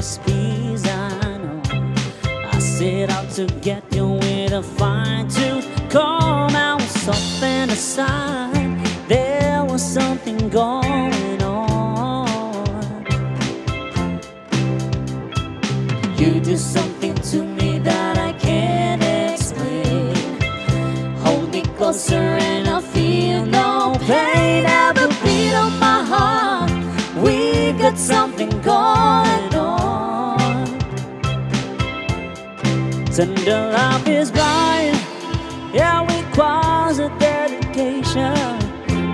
was peace, I know. I set out to get you with a fine tooth. I was off and aside. There was something going on. You do something to me that I can't explain. Hold me closer Tender love is blind, yeah, cause a dedication.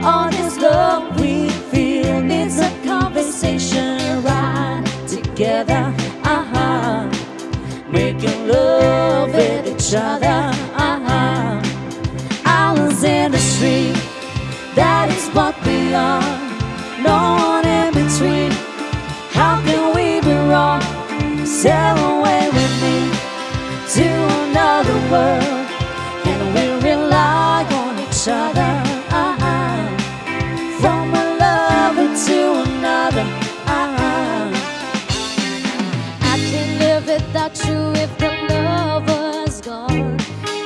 All this love we feel needs a conversation right together. Uh-huh. Making love with each other. Uh-huh. Islands in the stream, that is what we are. No without you if the love was gone.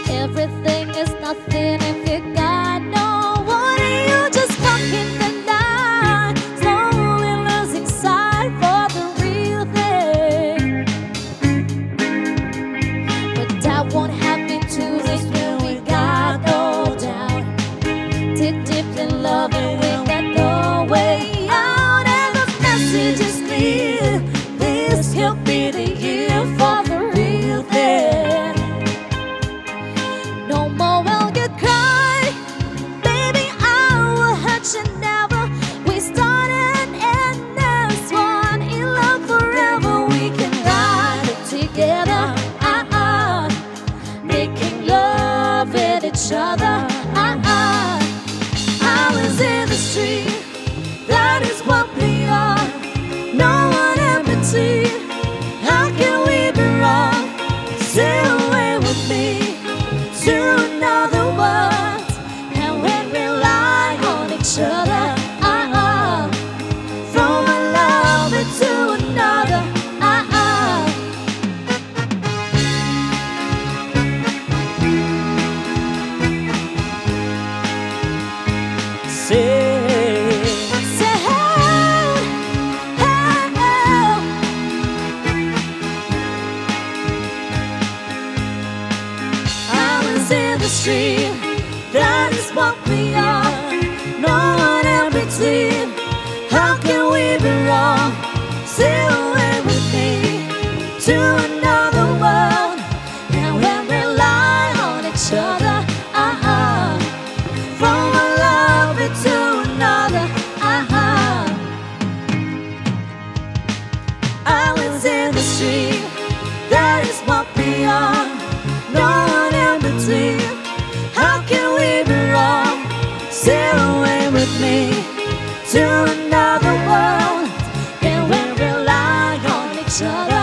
Everything is nothing Islands in the stream, that is what we are. No one in between. How can we be wrong? Sail away with me to another world, and we rely on each other. Uh-huh. From one lover to another. Uh-huh. Islands in the stream, Sail away with me to another world, and we rely on each other.